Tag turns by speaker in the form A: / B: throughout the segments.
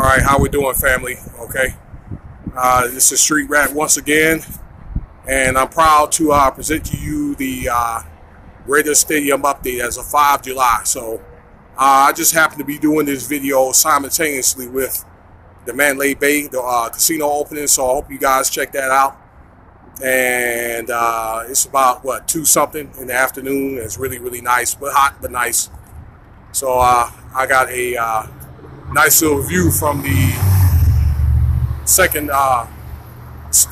A: right, how we doing, family? Okay, uh, this is Street Rat once again, and I'm proud to uh, present to you the uh, Stadium update as of 5 July. So uh, I just happen to be doing this video simultaneously with the Mandalay Bay, the uh, casino opening. So I hope you guys check that out. And uh, it's about what two something in the afternoon. It's really really nice, but hot but nice. So uh, I got a nice little view from the second uh,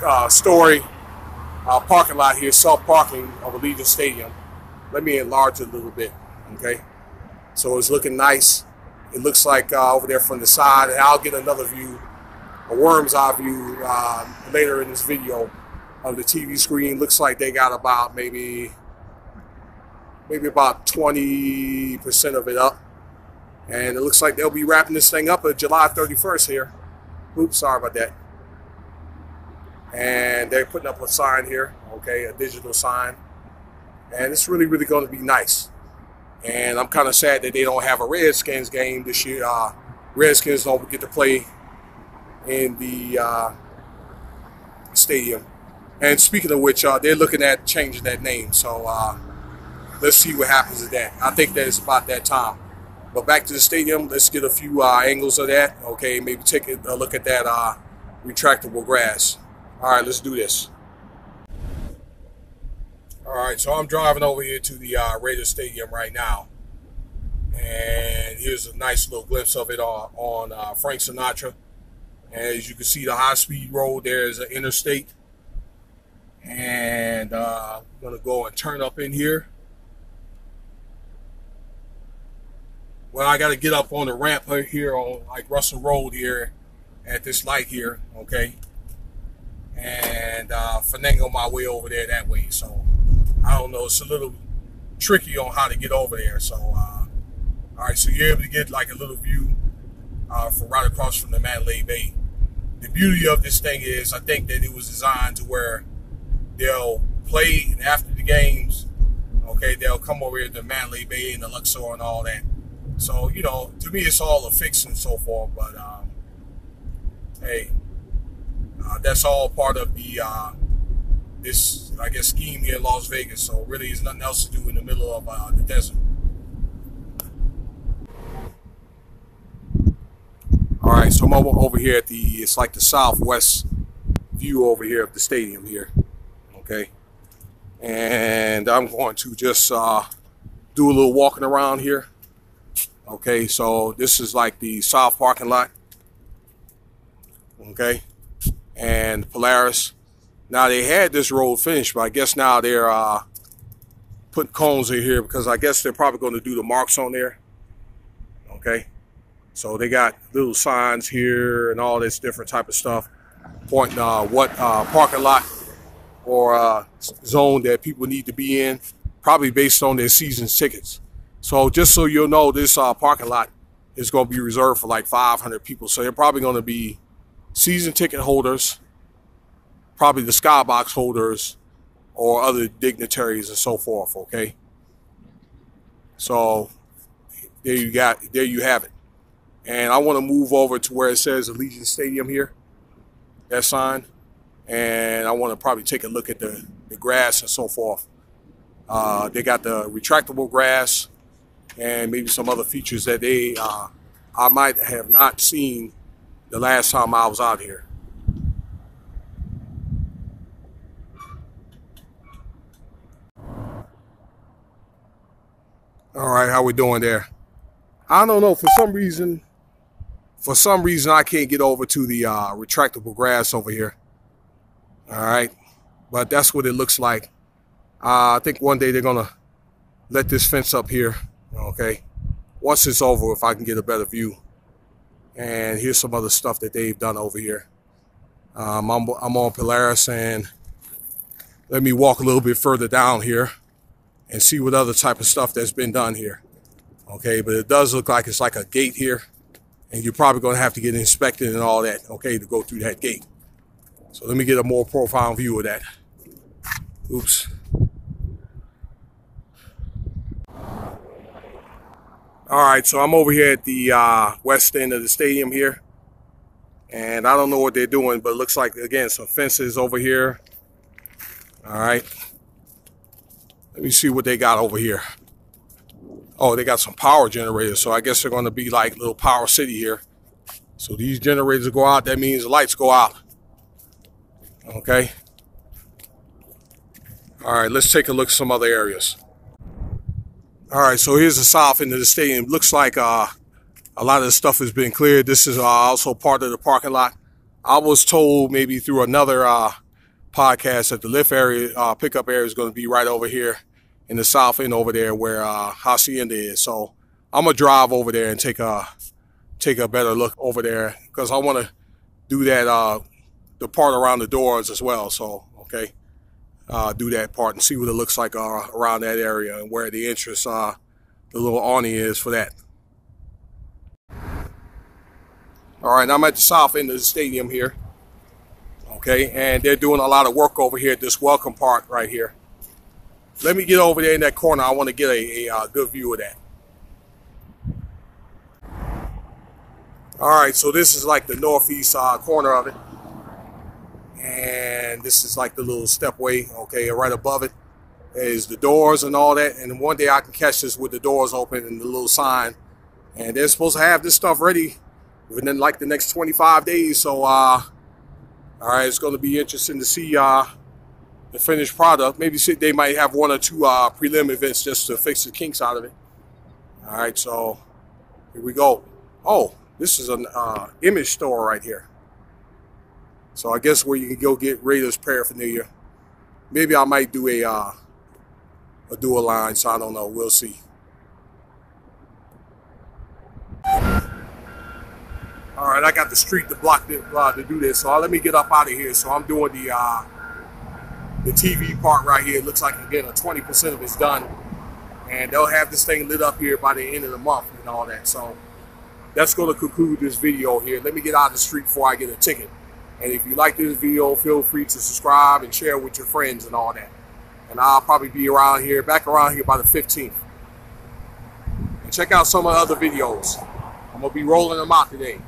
A: uh, story uh, parking lot here, self parking of Allegiant Stadium. Let me enlarge it a little bit, okay? So it's looking nice. It looks like uh, over there from the side, and I'll get another view, a worm's eye view uh, later in this video of the TV screen. Looks like they got about maybe maybe about 20% of it up. And it looks like they'll be wrapping this thing up on July 31st here. Oops, sorry about that. And they're putting up a sign here, okay, a digital sign. And it's really, really going to be nice. And I'm kind of sad that they don't have a Redskins game this year. Uh, Redskins don't get to play in the uh, stadium. And speaking of which, uh, they're looking at changing that name. So uh, let's see what happens with that. I think that it's about that time. But back to the stadium, let's get a few uh, angles of that. Okay, maybe take a look at that uh, retractable grass. All right, let's do this. All right, so I'm driving over here to the uh, Stadium right now. And here's a nice little glimpse of it on, on uh, Frank Sinatra. As you can see, the high-speed road there is an interstate. And uh, I'm going to go and turn up in here. Well, I got to get up on the ramp here on like Russell Road here at this light here, okay? And uh, finagle my way over there that way. So I don't know. It's a little tricky on how to get over there. So, uh, all right. So you're able to get like a little view uh, from right across from the Mandalay Bay. The beauty of this thing is, I think that it was designed to where they'll play after the games. Okay, they'll come over here to Mandalay Bay and the Luxor and all that so, you know, to me, it's all a fix and so forth. But, um, hey, uh, that's all part of the, uh, this, I guess, scheme here in Las Vegas. So, really, there's nothing else to do in the middle of uh, the desert. All right, so I'm over here at the, it's like the southwest view over here of the stadium here. Okay. And I'm going to just uh, do a little walking around here. Okay, so this is like the south parking lot. Okay, and Polaris. Now they had this road finished, but I guess now they're uh, putting cones in here because I guess they're probably going to do the marks on there. Okay, so they got little signs here and all this different type of stuff pointing uh, what uh, parking lot or uh, zone that people need to be in, probably based on their season tickets. So just so you'll know, this uh, parking lot is going to be reserved for like 500 people. So they're probably going to be season ticket holders, probably the skybox holders, or other dignitaries and so forth. Okay. So there you got, there you have it. And I want to move over to where it says Allegiant Stadium here, that sign. And I want to probably take a look at the, the grass and so forth. Uh, they got the retractable grass and maybe some other features that they uh, I might have not seen the last time I was out here. All right, how we doing there? I don't know. For some reason, for some reason, I can't get over to the uh, retractable grass over here. All right, but that's what it looks like. Uh, I think one day they're gonna let this fence up here Okay. Once it's over, if I can get a better view. And here's some other stuff that they've done over here. Um, I'm, I'm on Polaris and let me walk a little bit further down here and see what other type of stuff that's been done here. Okay, but it does look like it's like a gate here and you're probably going to have to get inspected and all that, okay, to go through that gate. So let me get a more profile view of that. Oops. All right, so I'm over here at the uh, west end of the stadium here. And I don't know what they're doing, but it looks like, again, some fences over here. All right. Let me see what they got over here. Oh, they got some power generators. So I guess they're going to be like little power city here. So these generators go out. That means the lights go out. Okay. All right, let's take a look at some other areas. All right, so here's the south end of the stadium. Looks like uh, a lot of the stuff has been cleared. This is uh, also part of the parking lot. I was told maybe through another uh, podcast that the Lyft area, uh, pickup area is going to be right over here in the south end over there where uh, Hacienda is. So I'm gonna drive over there and take a take a better look over there because I want to do that uh, the part around the doors as well. So okay uh, do that part and see what it looks like uh, around that area and where the entrance, uh, the little awning is for that. All right, I'm at the south end of the stadium here. Okay, and they're doing a lot of work over here at this welcome part right here. Let me get over there in that corner. I want to get a, a, a uh, good view of that. All right, so this is like the northeast uh, corner of it and this is like the little stepway okay right above it is the doors and all that. And one day I can catch this with the doors open and the little sign. And they're supposed to have this stuff ready within like the next 25 days. So uh all right it's going to be interesting to see uh the finished product. Maybe they might have one or two uh prelim events just to fix the kinks out of it. All right so here we go. Oh this is an uh, image store right here so I guess where you can go get Raiders paraphernalia. Maybe I might do a uh, a dual line, so I don't know. We'll see. All right, I got the street to block the, uh, to do this, so let me get up out of here. So I'm doing the uh, the TV part right here. It looks like again, a 20% of it's done, and they'll have this thing lit up here by the end of the month and all that. So that's going to conclude this video here. Let me get out of the street before I get a ticket. And if you like this video, feel free to subscribe and share with your friends and all that. And I'll probably be around here, back around here by the 15th. And check out some of the other videos. I'm going to be rolling them out today.